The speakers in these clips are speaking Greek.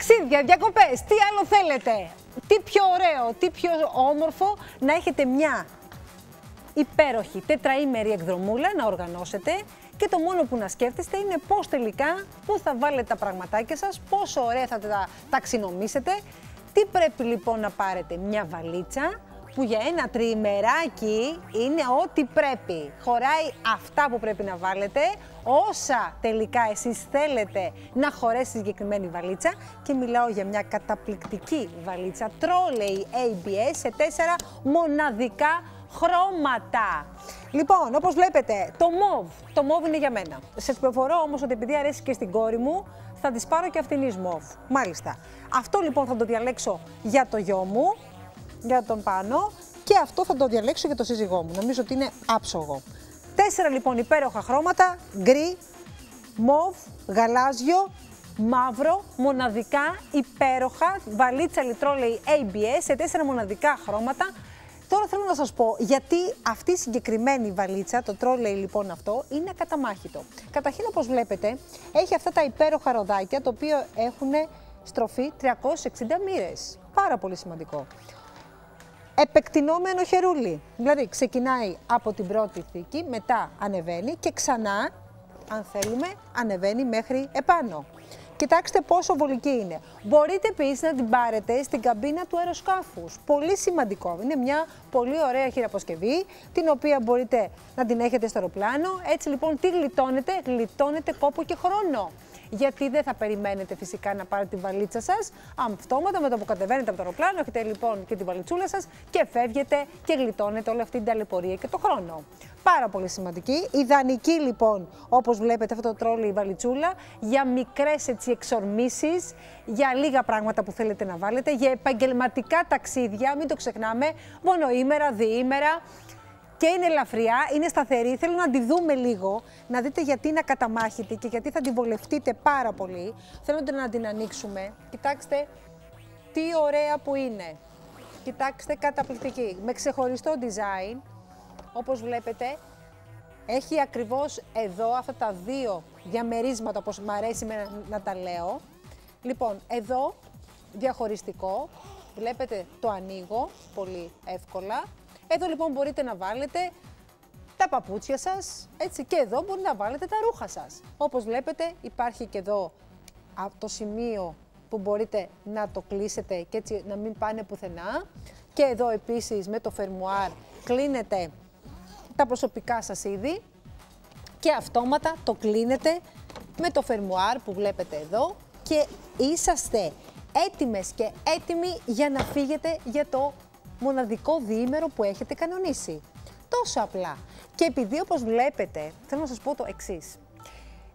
Βαλίτσες, ταξίδια, διακοπές, τι άλλο θέλετε; Τι πιο ωραίο, τι πιο όμορφο να έχετε μια υπέροχη τετραήμερη εκδρομούλα να οργανώσετε και το μόνο που να σκέφτεστε είναι πώς τελικά, πού θα βάλετε τα πραγματάκια σας, πόσο ωραία θα τα ταξινομήσετε. Τι πρέπει λοιπόν να πάρετε, μια βαλίτσα που για ένα τριημεράκι είναι ό,τι πρέπει. Χωράει αυτά που πρέπει να βάλετε, όσα τελικά εσείς θέλετε να χωρέσει συγκεκριμένη βαλίτσα και μιλάω για μια καταπληκτική βαλίτσα Trolley ABS σε τέσσερα μοναδικά χρώματα. Λοιπόν, όπως βλέπετε, το μοβ, το μοβ είναι για μένα. Σε πληροφορώ όμως ότι επειδή αρέσει και στην κόρη μου, θα της πάρω και αυτήν μοβ. Μάλιστα. Αυτό λοιπόν θα το διαλέξω για το γιο μου, για τον πάνω και αυτό θα το διαλέξω για το σύζυγό μου. Νομίζω ότι είναι άψογο. Τέσσερα λοιπόν υπέροχα χρώματα, γκρι, μοβ, γαλάζιο, μαύρο, μοναδικά, υπέροχα, βαλίτσα λιτρόλεϊ ABS σε τέσσερα μοναδικά χρώματα. Τώρα θέλω να σας πω γιατί αυτή η συγκεκριμένη βαλίτσα, το τρόλεϊ λοιπόν αυτό, είναι ακαταμάχητο. Καταρχήν όπως βλέπετε έχει αυτά τα υπέροχα ροδάκια, το οποίο έχουν στροφή 360 μοίρες. Πάρα πολύ σημαντικό επεκτηνόμενο χερούλι. Δηλαδή ξεκινάει από την πρώτη θήκη, μετά ανεβαίνει και ξανά, αν θέλουμε, ανεβαίνει μέχρι επάνω. Κοιτάξτε πόσο βολική είναι. Μπορείτε επίσης να την πάρετε στην καμπίνα του αεροσκάφους. Πολύ σημαντικό. Είναι μια πολύ ωραία χειραποσκευή, την οποία μπορείτε να την έχετε στο αεροπλάνο. Έτσι λοιπόν, τι γλιτώνετε, γλιτώνετε κόπο και χρόνο γιατί δεν θα περιμένετε φυσικά να πάρετε τη βαλίτσα σας. Αυτόματα με το που κατεβαίνετε από το αεροπλάνο, έχετε λοιπόν και τη βαλιτσούλα σας και φεύγετε και γλιτώνετε όλη αυτή την ταλαιπωρία και το χρόνο. Πάρα πολύ σημαντική. Ιδανική λοιπόν, όπως βλέπετε αυτό το τρόλι η βαλιτσούλα, για μικρές έτσι εξορμήσεις, για λίγα πράγματα που θέλετε να βάλετε, για επαγγελματικά ταξίδια, μην το ξεχνάμε, μονοήμερα, διήμερα, και είναι ελαφριά, είναι σταθερή. Θέλω να τη δούμε λίγο, να δείτε γιατί είναι ακαταμάχητη και γιατί θα την βολευτείτε πάρα πολύ. Θέλω να την ανοίξουμε. Κοιτάξτε τι ωραία που είναι. Κοιτάξτε καταπληκτική. Με ξεχωριστό design, όπως βλέπετε, έχει ακριβώς εδώ αυτά τα δύο διαμερίσματα, όπως μου αρέσει να τα λέω. Λοιπόν, εδώ διαχωριστικό, βλέπετε το ανοίγω πολύ εύκολα εδώ λοιπόν μπορείτε να βάλετε τα παπούτσια σας, έτσι και εδώ μπορείτε να βάλετε τα ρούχα σας. Όπως βλέπετε υπάρχει και εδώ το σημείο που μπορείτε να το κλείσετε και έτσι να μην πάνε πουθενά. Και εδώ επίσης με το φερμουάρ κλείνετε τα προσωπικά σας είδη και αυτόματα το κλείνετε με το φερμουάρ που βλέπετε εδώ και είσαστε έτοιμες και έτοιμοι για να φύγετε για το μοναδικό διήμερο που έχετε κανονίσει. Τόσο απλά. Και επειδή όπως βλέπετε, θέλω να σας πω το εξής.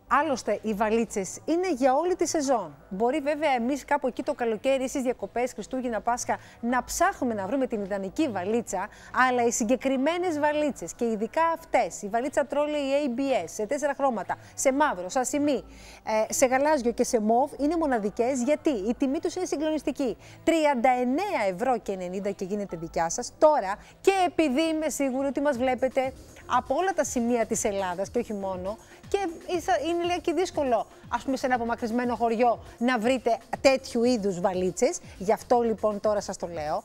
Άλλωστε, οι βαλίτσες είναι για όλη τη σεζόν. Μπορεί βέβαια εμείς κάπου εκεί το καλοκαίρι, στις διακοπές, Χριστούγεννα, Πάσχα, να ψάχνουμε να βρούμε την ιδανική βαλίτσα, αλλά οι συγκεκριμένες βαλίτσες και ειδικά αυτές, η βαλίτσα τρόλε η ABS σε τέσσερα χρώματα, σε μαύρο, σε ασημή, ε, σε γαλάζιο και σε μοβ, είναι μοναδικές γιατί; Η τιμή τους είναι συγκλονιστική. 39 ευρώ και 90 και γίνεται δικιά σας τώρα και επειδή είμαι σίγουρη ότι μας βλέπετε από όλα τα σημεία της Ελλάδας και όχι μόνο και είναι λέει, και δύσκολο ας πούμε σε ένα απομακρυσμένο χωριό να βρείτε τέτοιου είδους βαλίτσες. Γι' αυτό λοιπόν τώρα σας το λέω.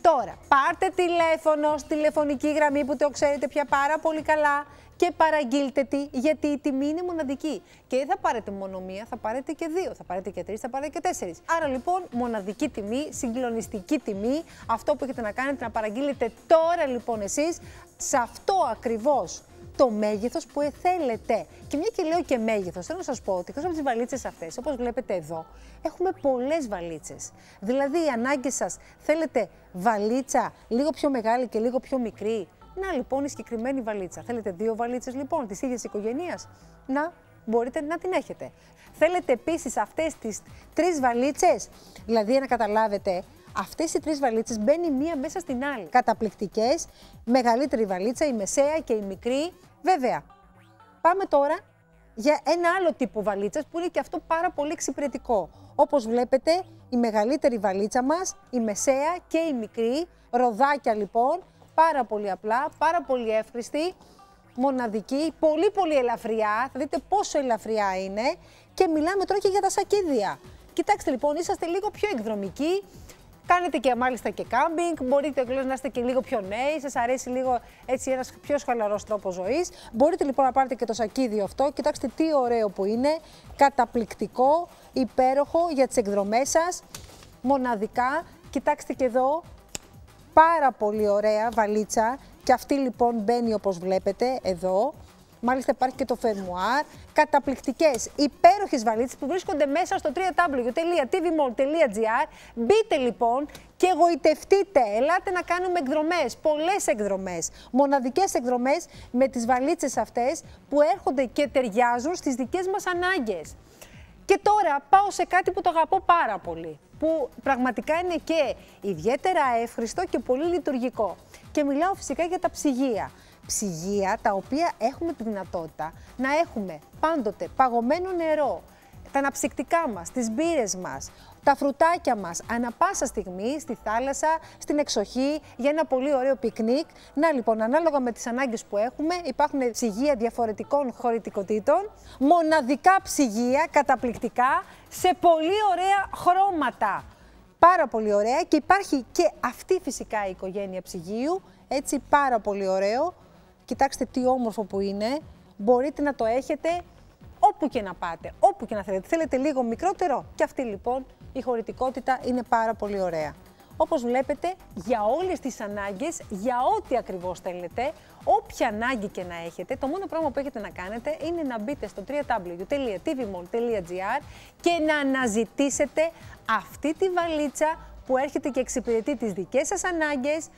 Τώρα, πάρτε τηλέφωνο στη τηλεφωνική γραμμή που το ξέρετε πια πάρα πολύ καλά και παραγγείλτε τη, γιατί η τιμή είναι μοναδική. Και δεν θα πάρετε μόνο μία, θα πάρετε και δύο, θα πάρετε και τρεις, θα πάρετε και τέσσερις. Άρα λοιπόν, μοναδική τιμή, συγκλονιστική τιμή. Αυτό που έχετε να κάνετε να παραγγείλετε τώρα λοιπόν εσείς σε αυτό ακριβώς το μέγεθος που θέλετε. Και μια και λέω και μέγεθος, θέλω να σας πω ότι εκτός από τις βαλίτσες αυτές, όπως βλέπετε εδώ, έχουμε πολλές βαλίτσες. Δηλαδή, οι ανάγκες σας θέλετε βαλίτσα λίγο πιο μεγάλη και λίγο πιο μικρή; Να λοιπόν η συγκεκριμένη βαλίτσα. Θέλετε δύο βαλίτσες λοιπόν της ίδιας οικογένειας; Να μπορείτε να την έχετε. Θέλετε επίσης αυτές τις τρεις βαλίτσες, δηλαδή να καταλάβετε, αυτές οι τρεις βαλίτσες μπαίνει μία μέσα στην άλλη. Καταπληκτικές, μεγαλύτερη βαλίτσα, η μεσαία και η μικρή. Βέβαια, πάμε τώρα για ένα άλλο τύπο βαλίτσας που είναι και αυτό πάρα πολύ εξυπηρετικό. Όπως βλέπετε, η μεγαλύτερη βαλίτσα μας, η μεσαία και η μικρή, ροδάκια λοιπόν, πάρα πολύ απλά, πάρα πολύ εύχριστη, μοναδική, πολύ πολύ ελαφριά, θα δείτε πόσο ελαφριά είναι και μιλάμε τώρα και για τα σακίδια. Κοιτάξτε λοιπόν, είσαστε λίγο πιο εκδρομικοί, Κάνετε και μάλιστα και κάμπινγκ, μπορείτε να είστε και λίγο πιο νέοι, σας αρέσει λίγο έτσι ένας πιο χαλαρός τρόπος ζωής. Μπορείτε λοιπόν να πάρετε και το σακίδιο αυτό. Κοιτάξτε τι ωραίο που είναι. Καταπληκτικό, υπέροχο για τις εκδρομές σας. Μοναδικά. Κοιτάξτε και εδώ. Πάρα πολύ ωραία βαλίτσα. Και αυτή λοιπόν μπαίνει όπως βλέπετε εδώ. Μάλιστα υπάρχει και το φερμουάρ. Καταπληκτικές, υπέροχες βαλίτσες που βρίσκονται μέσα στο www.tvmall.gr. Μπείτε λοιπόν και εγωιτευτείτε. Ελάτε να κάνουμε εκδρομές, πολλές εκδρομές, μοναδικές εκδρομές με τις βαλίτσες αυτές που έρχονται και ταιριάζουν στις δικές μας ανάγκες. Και τώρα πάω σε κάτι που το αγαπώ πάρα πολύ, που πραγματικά είναι και ιδιαίτερα εύχριστο και πολύ λειτουργικό. Και μιλάω φυσικά για τα ψυγεία ψυγεία τα οποία έχουμε τη δυνατότητα να έχουμε πάντοτε παγωμένο νερό, τα αναψυκτικά μας, τις μπύρες μας, τα φρουτάκια μας ανα πάσα στιγμή στη θάλασσα, στην εξοχή, για ένα πολύ ωραίο πικνίκ. Να λοιπόν, ανάλογα με τις ανάγκες που έχουμε, υπάρχουν ψυγεία διαφορετικών χωρητικοτήτων, μοναδικά ψυγεία, καταπληκτικά, σε πολύ ωραία χρώματα. Πάρα πολύ ωραία και υπάρχει και αυτή φυσικά η οικογένεια ψυγείου, έτσι πάρα πολύ ωραίο, Κοιτάξτε τι όμορφο που είναι. Μπορείτε να το έχετε όπου και να πάτε, όπου και να θέλετε. Θέλετε λίγο μικρότερο και αυτή λοιπόν η χωρητικότητα είναι πάρα πολύ ωραία. Όπως βλέπετε, για όλες τις ανάγκες, για ό,τι ακριβώς θέλετε, όποια ανάγκη και να έχετε, το μόνο πράγμα που έχετε να κάνετε είναι να μπείτε στο www.tvmall.gr και να αναζητήσετε αυτή τη βαλίτσα που έρχεται και εξυπηρετεί τις δικές σας ανάγκες,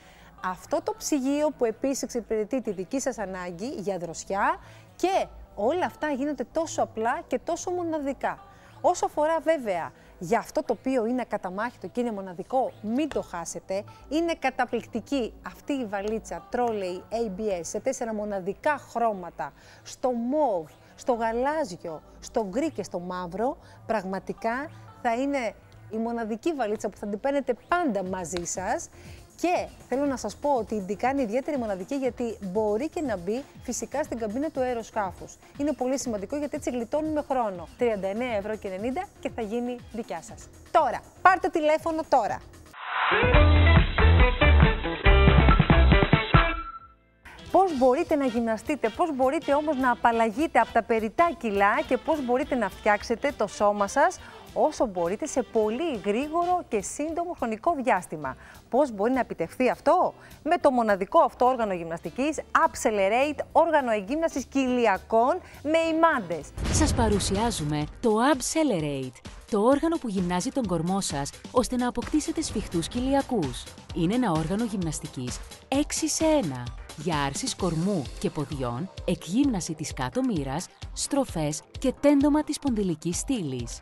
αυτό το ψυγείο που επίσης εξυπηρετεί τη δική σας ανάγκη για δροσιά και όλα αυτά γίνονται τόσο απλά και τόσο μοναδικά. Όσο αφορά βέβαια για αυτό το οποίο είναι καταμάχητο και είναι μοναδικό, μην το χάσετε. Είναι καταπληκτική αυτή η βαλίτσα Trolley ABS σε τέσσερα μοναδικά χρώματα, στο μόβ, στο γαλάζιο, στο γκρι και στο μαύρο. Πραγματικά θα είναι η μοναδική βαλίτσα που θα την παίρνετε πάντα μαζί σας και θέλω να σας πω ότι την κάνει ιδιαίτερη μοναδική γιατί μπορεί και να μπει φυσικά στην καμπίνα του αεροσκάφους. Είναι πολύ σημαντικό γιατί έτσι γλιτώνουμε χρόνο. 39 ευρώ και 90 και θα γίνει δικιά σας. Τώρα, πάρτε τηλέφωνο τώρα. Πώς μπορείτε να γυμναστείτε, πώς μπορείτε όμως να απαλλαγείτε από τα περιτά κιλά και πώς μπορείτε να φτιάξετε το σώμα σας όσο μπορείτε σε πολύ γρήγορο και σύντομο χρονικό διάστημα. Πώς μπορεί να επιτευχθεί αυτό; Με το μοναδικό αυτό όργανο γυμναστικής Abcelerate, όργανο εγκύμνασης κοιλιακών με ημάντες. Σας παρουσιάζουμε το Abcelerate, το όργανο που γυμνάζει τον κορμό σας ώστε να αποκτήσετε σφιχτούς κοιλιακούς. Είναι ένα όργανο γυμναστικής 6 σε 1 για άρσης κορμού και ποδιών, εκγύμναση της κάτω μοίρας, στροφές και τέντομα της πονδυλικής στήλης.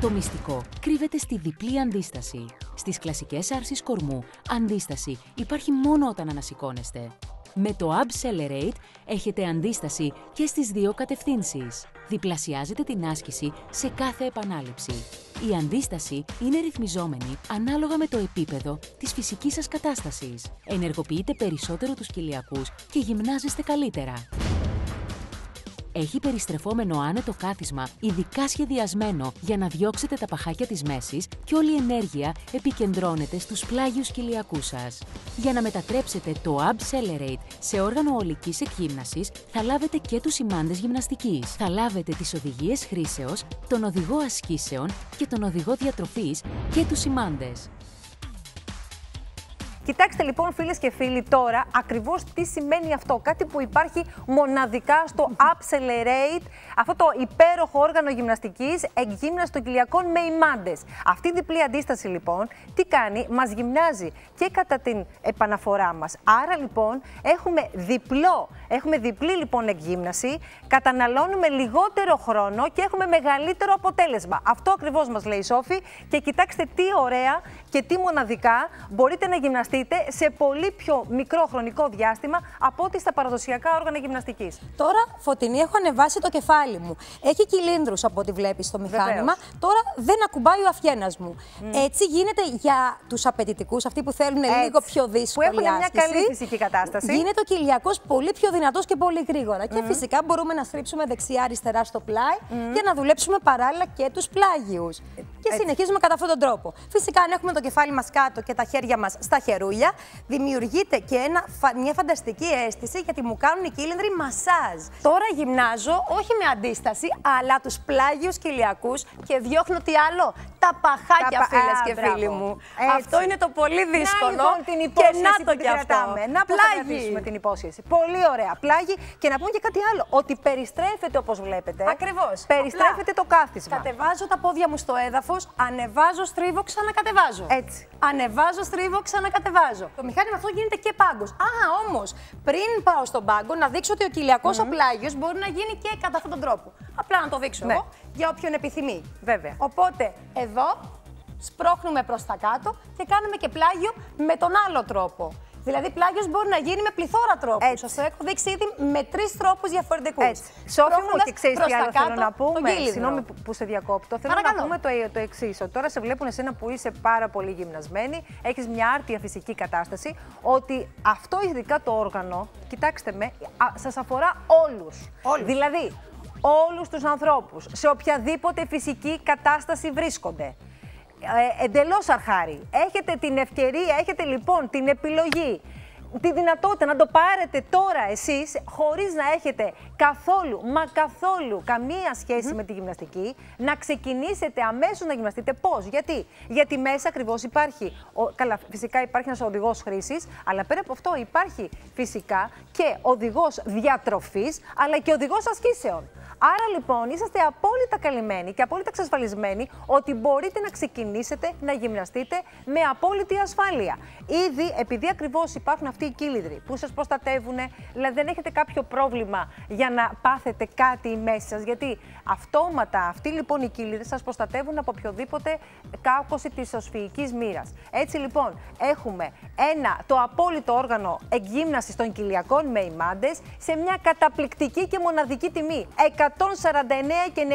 Το μυστικό κρύβεται στη διπλή αντίσταση. Στις κλασικές άρσεις κορμού, αντίσταση υπάρχει μόνο όταν ανασηκώνεστε. Με το Abcelerate έχετε αντίσταση και στις δύο κατευθύνσεις. Διπλασιάζετε την άσκηση σε κάθε επανάληψη. Η αντίσταση είναι ρυθμιζόμενη ανάλογα με το επίπεδο της φυσικής σας κατάστασης. Ενεργοποιείτε περισσότερο τους κοιλιακούς και γυμνάζεστε καλύτερα. Έχει περιστρεφόμενο άνετο κάθισμα, ειδικά σχεδιασμένο για να διώξετε τα παχάκια της μέσης και όλη η ενέργεια επικεντρώνεται στους πλάγιους κοιλιακούς σας. Για να μετατρέψετε το Abcelerate σε όργανο ολικής εκγύμνασης, θα λάβετε και τους σημάντες γυμναστικής. Θα λάβετε τις οδηγίες χρήσεως, τον οδηγό ασκήσεων και τον οδηγό διατροφής και τους σημάντες. Κοιτάξτε λοιπόν φίλες και φίλοι τώρα ακριβώς τι σημαίνει αυτό. Κάτι που υπάρχει μοναδικά στο Abcelerate, αυτό το υπέροχο όργανο γυμναστικής εκγύμναση των κοιλιακών με ημάντες. Αυτή η διπλή αντίσταση λοιπόν τι κάνει, μας γυμνάζει και κατά την επαναφορά μας. Άρα λοιπόν έχουμε διπλό, έχουμε διπλή λοιπόν εκγύμναση, καταναλώνουμε λιγότερο χρόνο και έχουμε μεγαλύτερο αποτέλεσμα. Αυτό ακριβώς μας λέει η Σόφη και κοιτάξτε τι ωραία και τι μοναδικά μπορείτε να γυμναστείτε σε πολύ πιο μικρό χρονικό διάστημα από ό,τι στα παραδοσιακά όργανα γυμναστικής. Τώρα, Φωτεινή, έχω ανεβάσει το κεφάλι μου. Έχει κυλίνδρους από ό,τι βλέπεις στο μηχάνημα. Τώρα δεν ακουμπάει ο αφιένας μου. Έτσι γίνεται για τους απαιτητικούς, αυτοί που θέλουν λίγο πιο δύσκολη Που έχουν μια καλή φυσική κατάσταση. Γίνεται ο κοιλιακός πολύ πιο δυνατός και πολύ γρήγορα. Και φυσικά μπορούμε να στρίψουμε δεξιά-αριστερά στο πλάι για να δουλέψουμε παράλληλα και τους πλάγιους. Και συνεχίζουμε κατά αυτόν τον τρόπο. Φυσικά, αν έχουμε το κεφάλι μας κάτω και τα χέρια μας στα χερούλια, δημιουργείται και ένα, μια φανταστική αίσθηση γιατί μου κάνουν οι κύλινδροι μασάζ. Τώρα γυμνάζω όχι με αντίσταση, αλλά τους πλάγιους κοιλιακούς και διώχνω τι άλλο. Τα παχάκια, φίλες και φίλοι μου. Αυτό είναι το πολύ δύσκολο. Να, λοιπόν, την και να το κι αυτό. Να πλάγι. την υπόσχεση. Πολύ ωραία. Πλάγι. Και να πούμε και κάτι άλλο. Ότι περιστρέφεται όπως βλέπετε. Ακριβώς. Περιστρέφεται το κάθισμα. Κατεβάζω τα πόδια μου στο έδαφος, ανεβάζω στρίβο, ξανακατεβάζω. Έτσι. Ανεβάζω στρίβο, ξανακατεβάζω. Το μηχάνημα αυτό γίνεται και πάγκος. Α, όμως, πριν πάω στον πάγκο, να δείξω ότι ο κοιλιακός mm. ο πλάγιος μπορεί να γίνει και κατά αυτόν τον τρόπο. Απλά να το δείξω ναι. εγώ για όποιον επιθυμεί. Βέβαια. Οπότε, εδώ σπρώχνουμε προς τα κάτω και κάνουμε και πλάγιο με τον άλλο τρόπο. Δηλαδή, πλάγιος μπορεί να γίνει με πληθώρα τρόπους. Σας το έχω δείξει ήδη με τρεις τρόπους διαφορετικούς. Σόφι μου, και ξέρεις τι άλλο θέλω να πούμε. Συγγνώμη που σε διακόπτω. Θέλω να πούμε το, το εξής. Ότι τώρα σε βλέπουν εσένα που είσαι πάρα πολύ γυμνασμένη, έχεις μια άρτια φυσική κατάσταση. Ότι αυτό ειδικά το όργανο, κοιτάξτε με, σας αφορά όλους. Δηλαδή, όλους τους ανθρώπους, σε οποιαδήποτε φυσική κατάσταση βρίσκονται ε, εντελώς αρχάρι. Έχετε την ευκαιρία, έχετε λοιπόν την επιλογή τη δυνατότητα να το πάρετε τώρα εσείς χωρίς να έχετε καθόλου, μα καθόλου καμία σχέση με τη γυμναστική, να ξεκινήσετε αμέσως να γυμναστείτε. Πώς, γιατί, γιατί μέσα ακριβώς υπάρχει, ο, καλά φυσικά υπάρχει ένας οδηγός χρήσης, αλλά πέρα από αυτό υπάρχει φυσικά και οδηγός διατροφής, αλλά και οδηγός ασκήσεων. Άρα λοιπόν είσαστε απόλυτα καλυμμένοι και απόλυτα εξασφαλισμένοι ότι μπορείτε να ξεκινήσετε να γυμναστείτε με απόλυτη ασφάλεια. Ήδη επειδή ακριβώς υπάρχουν αυτοί οι κύλιδροι που σας προστατεύουν, δηλαδή δεν έχετε κάποιο πρόβλημα για να πάθετε κάτι μέσα σας. Γιατί αυτόματα αυτοί λοιπόν οι κύλιδροι σας προστατεύουν από οποιοδήποτε κάκωση της οσφυγική μοίρας. Έτσι λοιπόν έχουμε ένα, το απόλυτο όργανο εκγύμναση των κοιλιακών με ημάντες σε μια καταπληκτική και μοναδική τιμή. 149 και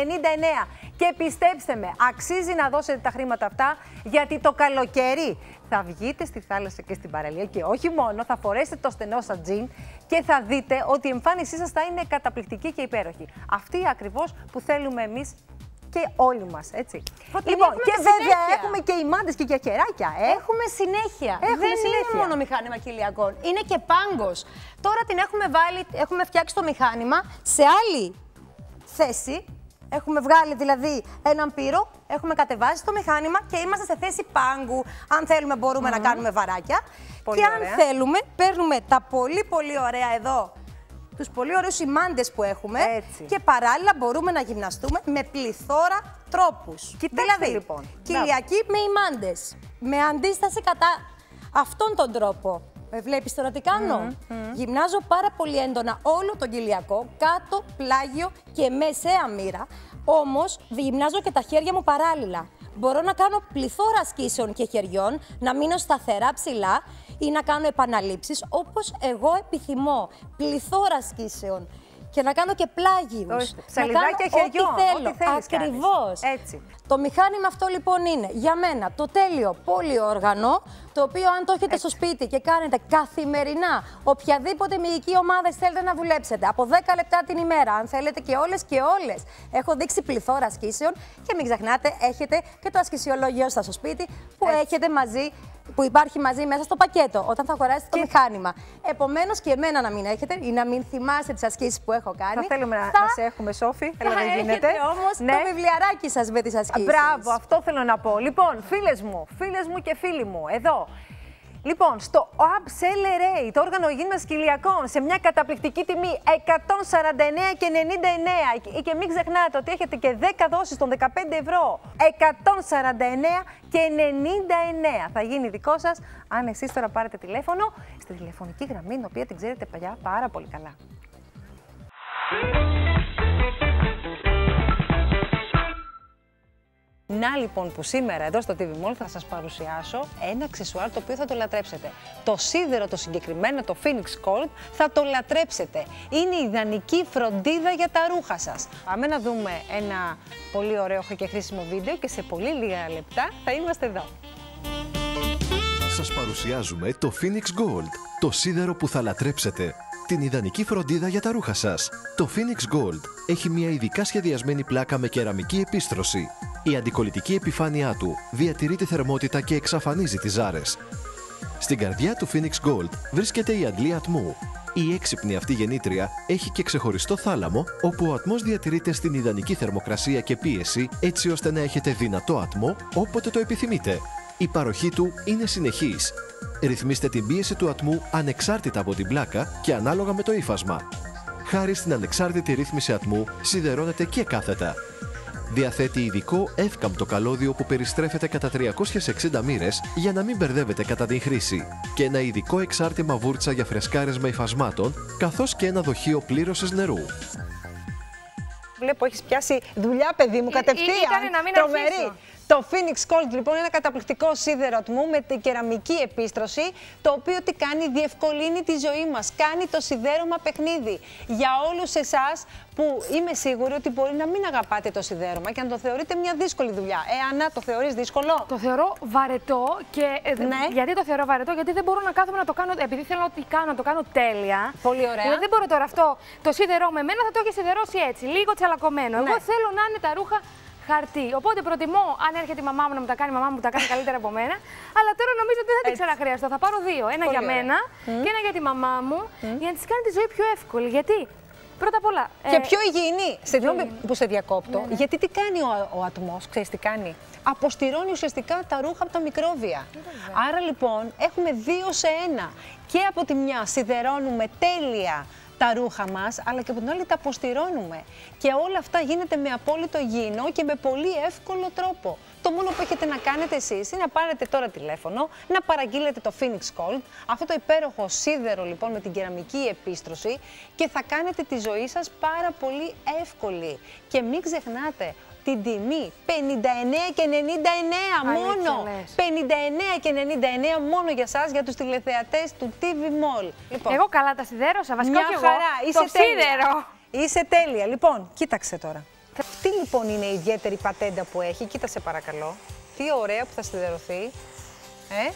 99. Και πιστέψτε με, αξίζει να δώσετε τα χρήματα αυτά γιατί το καλοκαίρι θα βγείτε στη θάλασσα και στην παραλία και όχι μόνο, θα φορέσετε το στενό σας τζιν και θα δείτε ότι η εμφάνισή σας θα είναι καταπληκτική και υπέροχη. Αυτή ακριβώς που θέλουμε εμείς και όλοι μας, έτσι. Λοιπόν, και βέβαια έχουμε και οι μάντες και για κεράκια. Ε. Έχουμε συνέχεια. Έχουμε Δεν συνέχεια. είναι μόνο μηχάνημα κοιλιακών. Είναι και πάγκος. Τώρα την έχουμε βάλει, έχουμε φτιάξει το μηχάνημα σε άλλη θέση. Έχουμε βγάλει δηλαδή έναν πύρο, έχουμε κατεβάσει το μηχάνημα και είμαστε σε θέση πάγκου. Αν θέλουμε μπορούμε να κάνουμε βαράκια. Πολύ και ωραία. αν θέλουμε παίρνουμε τα πολύ πολύ ωραία εδώ τους πολύ ωραίους σημάντες που έχουμε Έτσι. και παράλληλα μπορούμε να γυμναστούμε με πληθώρα τρόπους. Κοιτάξτε, δηλαδή, λοιπόν. κοιλιακή με ημάντες, με αντίσταση κατά αυτόν τον τρόπο. Με βλέπεις τώρα τι κάνω. Γυμνάζω πάρα πολύ έντονα όλο τον κοιλιακό, κάτω, πλάγιο και μεσαία μοίρα. Όμως γυμνάζω και τα χέρια μου παράλληλα. Μπορώ να κάνω πληθώρα ασκήσεων και χεριών, να μείνω σταθερά ψηλά ή να κάνω επαναλήψεις όπως εγώ επιθυμώ. Πληθώρα ασκήσεων και να κάνω και πλάγιους. Ορίστε, ψαλιδάκια χεριών, ό,τι θέλω. ό,τι θέλεις κάνεις. Ακριβώς. Έτσι. Το μηχάνημα αυτό λοιπόν είναι για μένα το τέλειο πολυόργανο, το οποίο αν το έχετε στο σπίτι και κάνετε καθημερινά οποιαδήποτε μυϊκή ομάδα θέλετε να δουλέψετε από 10 λεπτά την ημέρα, αν θέλετε και όλες και όλες. Έχω δείξει πληθώρα ασκήσεων και μην ξεχνάτε έχετε και το ασκησιολόγιο σας στο σπίτι που έχετε μαζί που υπάρχει μαζί μέσα στο πακέτο όταν θα αγοράσετε το μηχάνημα. Επομένως και εμένα να μην έχετε ή να μην θυμάστε τις ασκήσεις που έχω κάνει. Θα θέλουμε να, να σε έχουμε, Σόφη. Θα δεν γίνεται. έχετε όμως Ναι. το βιβλιαράκι σας με τις ασκήσεις. Μπράβο, αυτό θέλω να πω. Λοιπόν, φίλες μου, φίλες μου και φίλοι μου, εδώ. Λοιπόν, στο Accelerate, το όργανο υγιεινής κοιλιακών, σε μια καταπληκτική τιμή 149 και 99. Και μην ξεχνάτε ότι έχετε και 10 δόσεις των 15 ευρώ. 149 και 99. Θα γίνει δικό σας αν εσείς τώρα πάρετε τηλέφωνο στη τηλεφωνική γραμμή, την οποία την ξέρετε παλιά πάρα πολύ καλά. Να λοιπόν που σήμερα εδώ στο TV Mall θα σας παρουσιάσω ένα αξεσουάρ το οποίο θα το λατρέψετε. Το σίδερο το συγκεκριμένο, το Phoenix Gold, θα το λατρέψετε. Είναι η ιδανική φροντίδα για τα ρούχα σας. Πάμε να δούμε ένα πολύ ωραίο και χρήσιμο βίντεο και σε πολύ λίγα λεπτά θα είμαστε εδώ. Σας παρουσιάζουμε το Phoenix Gold, το σίδερο που θα λατρέψετε. Την ιδανική φροντίδα για τα ρούχα σας. Το Phoenix Gold έχει μια ειδικά σχεδιασμένη πλάκα με κεραμική επίστρωση. Η αντικολλητική επιφάνειά του διατηρεί τη θερμότητα και εξαφανίζει τις ζάρες. Στην καρδιά του Phoenix Gold βρίσκεται η αντλή ατμού. Η έξυπνη αυτή γεννήτρια έχει και ξεχωριστό θάλαμο, όπου ο ατμός διατηρείται στην ιδανική θερμοκρασία και πίεση, έτσι ώστε να έχετε δυνατό ατμό όποτε το επιθυμείτε. Η παροχή του είναι συνεχής. Ρυθμίστε την πίεση του ατμού ανεξάρτητα από την πλάκα και ανάλογα με το ύφασμα. Χάρη στην ανεξάρτητη ρύθμιση ατμού, σιδερώνεται και κάθετα. Διαθέτει ειδικό εύκαμπτο καλώδιο που περιστρέφεται κατά 360 μοίρες για να μην μπερδεύετε κατά την χρήση και ένα ειδικό εξάρτημα βούρτσα για φρεσκάρισμα υφασμάτων καθώς και ένα δοχείο πλήρωσης νερού. Βλέπω, έχεις πιάσει δουλειά, παιδί μου, Ή- κατευθείαν. ή- ήταν να μην Τρομερή. αρχίσω. Το Phoenix Gold λοιπόν είναι ένα καταπληκτικό σίδερο ατμού με την κεραμική επίστρωση, το οποίο τι κάνει, διευκολύνει τη ζωή μας, κάνει το σιδέρωμα παιχνίδι. Για όλους εσάς που είμαι σίγουρη ότι μπορεί να μην αγαπάτε το σιδέρωμα και να το θεωρείτε μια δύσκολη δουλειά. Ε, Ανά, το θεωρείς δύσκολο; Το θεωρώ βαρετό και. ε, δε- Ναι. Γιατί το θεωρώ βαρετό, Γιατί δεν μπορώ να κάθομαι να το κάνω. Επειδή θέλω ότι κάνω, να το κάνω τέλεια. Πολύ ωραία. Δηλαδή δεν μπορώ τώρα αυτό το σίδερό με μένα θα το έχεις σιδερώσει έτσι, λίγο τσαλακωμένο. Εγώ Ναι. θέλω να είναι τα ρούχα χαρτί. Οπότε προτιμώ, αν έρχεται η μαμά μου να μου τα κάνει, η μαμά μου τα κάνει καλύτερα από μένα. Αλλά τώρα νομίζω ότι δεν θα την Έτσι. ξαναχρειαστώ. Θα πάρω δύο. Ένα Πολύ για ωραία. μένα και ένα για τη μαμά μου, για να της κάνει τη ζωή πιο εύκολη. Γιατί; Πρώτα απ' όλα. Και ε, πιο υγιεινή. Συγγνώμη υγιεινή. που σε διακόπτω. Ναι, ναι. Γιατί τι κάνει ο, ο ατμός, ξέρεις τι κάνει; Αποστηρώνει ουσιαστικά τα ρούχα από τα μικρόβια. Άρα λοιπόν έχουμε δύο σε ένα. Και από τη μια σιδερώνουμε τέλεια τα ρούχα μας, αλλά και από την άλλη τα αποστηρώνουμε. Και όλα αυτά γίνεται με απόλυτο υγιεινό και με πολύ εύκολο τρόπο. Το μόνο που έχετε να κάνετε εσείς είναι να πάρετε τώρα τηλέφωνο, να παραγγείλετε το Phoenix Gold, αυτό το υπέροχο σίδερο λοιπόν με την κεραμική επίστρωση και θα κάνετε τη ζωή σας πάρα πολύ εύκολη. Και μην ξεχνάτε την τιμή 59 και 99 Αλήθεια μόνο. λες. 59 και 99 μόνο για σας, για τους τηλεθεατές του TV Mall. Λοιπόν, Εγώ καλά τα σιδέρωσα, βασικά μια όχι εγώ. χαρά, είσαι το τέλεια. σίδερο. Είσαι τέλεια. Λοιπόν, κοίταξε τώρα. Αυτή λοιπόν είναι η ιδιαίτερη πατέντα που έχει. Κοίτασε παρακαλώ. Τι ωραία που θα σιδερωθεί. Ε;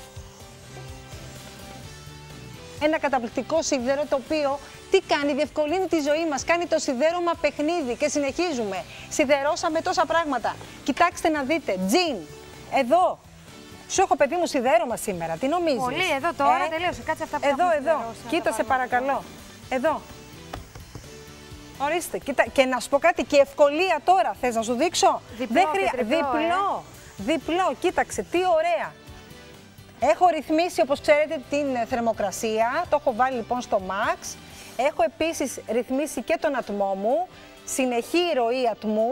Ένα καταπληκτικό σίδερο το οποίο τι κάνει, διευκολύνει τη ζωή μας, κάνει το σιδέρωμα παιχνίδι και συνεχίζουμε. Σιδερώσαμε τόσα πράγματα. Κοιτάξτε να δείτε, τζιν, εδώ. Σου έχω παιδί μου σιδέρωμα σήμερα, τι νομίζεις; Πολύ, εδώ τώρα τελείωσε. Κάτσε αυτά που Εδώ, έχουμε εδώ, σιδερώσει, να τα κοίτασε βάλουμε παρακαλώ. Εδώ. Ορίστε, κοίτα, και να σου πω κάτι, και ευκολία τώρα. Θες να σου δείξω; Διπλό και χρεια- τριπλό, ε. Διπλό, διπλό, κοίταξε, τι ωραία. Έχω ρυθμίσει, όπως ξέρετε, την ε, θερμοκρασία. Το έχω βάλει λοιπόν στο max. Έχω επίσης ρυθμίσει και τον ατμό μου. Συνεχή ροή ατμού.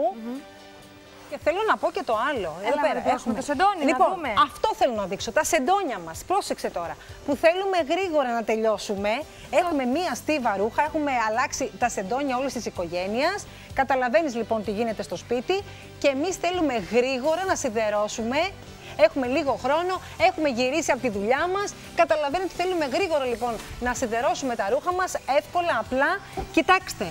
Και θέλω να πω και το άλλο. Έλα, Εδώ να πέρα το δώσουμε έχουμε. το σεντόνι, να λοιπόν, δούμε. Αυτό θέλω να δείξω. Τα σεντόνια μας. Πρόσεξε τώρα. Που θέλουμε γρήγορα να τελειώσουμε. Έχουμε μία στίβα ρούχα. Έχουμε αλλάξει τα σεντόνια όλης της οικογένειας. Καταλαβαίνεις λοιπόν τι γίνεται στο σπίτι. Και εμείς θέλουμε γρήγορα να σιδερώσουμε. Έχουμε λίγο χρόνο, έχουμε γυρίσει από τη δουλειά μας. Καταλαβαίνετε ότι θέλουμε γρήγορα λοιπόν να σιδερώσουμε τα ρούχα μας εύκολα, απλά. Κοιτάξτε,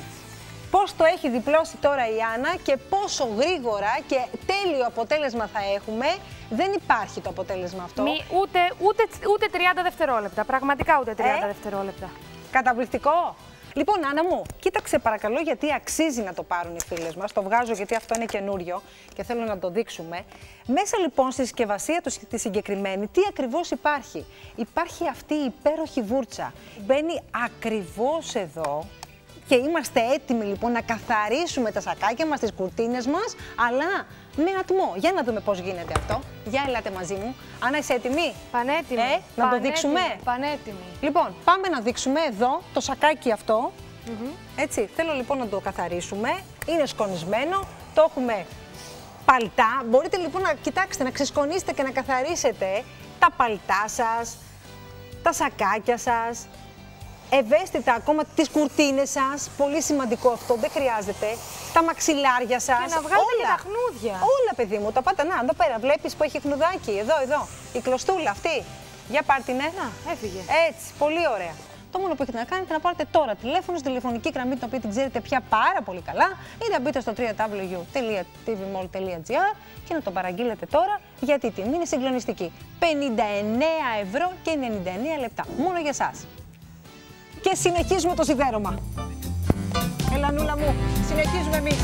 πώς το έχει διπλώσει τώρα η Άννα και πόσο γρήγορα και τέλειο αποτέλεσμα θα έχουμε. Δεν υπάρχει το αποτέλεσμα αυτό. Μη, ούτε, ούτε, ούτε 30 δευτερόλεπτα. Πραγματικά ούτε 30 Ε; δευτερόλεπτα. Καταπληκτικό. Λοιπόν, Άννα μου, κοίταξε παρακαλώ γιατί αξίζει να το πάρουν οι φίλες μας. Το βγάζω γιατί αυτό είναι καινούριο και θέλω να το δείξουμε. Μέσα λοιπόν στη συσκευασία του τη συγκεκριμένη, τι ακριβώς υπάρχει; Υπάρχει αυτή η υπέροχη βούρτσα. Μπαίνει ακριβώς εδώ. Και είμαστε έτοιμοι λοιπόν να καθαρίσουμε τα σακάκια μας, τις κουρτίνες μας, αλλά με ατμό. Για να δούμε πώς γίνεται αυτό. Για ελάτε μαζί μου. Άννα, είσαι έτοιμη; Πανέτοιμη. Ε, να το Πανέτοιμη, δείξουμε. Πανέτοιμη. Λοιπόν, πάμε να δείξουμε εδώ το σακάκι αυτό. Έτσι, θέλω λοιπόν να το καθαρίσουμε. Είναι σκονισμένο, το έχουμε παλτά. Μπορείτε λοιπόν να κοιτάξετε, να ξεσκονίσετε και να καθαρίσετε τα παλτά σας, τα σακάκια σας, ευαίσθητα ακόμα τις κουρτίνες σας. Πολύ σημαντικό αυτό, δεν χρειάζεται. Τα μαξιλάρια σας. Και να βγάλετε όλα. και τα χνούδια. Όλα, παιδί μου, τα πάτε. Να, εδώ πέρα βλέπεις που έχει χνουδάκι. Εδώ, εδώ. Η κλωστούλα αυτή. Για πάρ' την ένα. Έφυγε. Έτσι, πολύ ωραία. Το μόνο που έχετε να κάνετε είναι να πάρετε τώρα τηλέφωνο στη τηλεφωνική γραμμή την οποία την ξέρετε πια πάρα πολύ καλά ή να μπείτε στο www.tvmall.gr και να το παραγγείλετε τώρα γιατί η τιμή είναι συγκλονιστική. 59 ευρώ και 99 λεπτά. Μόνο για σας. Και συνεχίζουμε το σιδέρωμα. Ελα νούλα μου, συνεχίζουμε εμείς.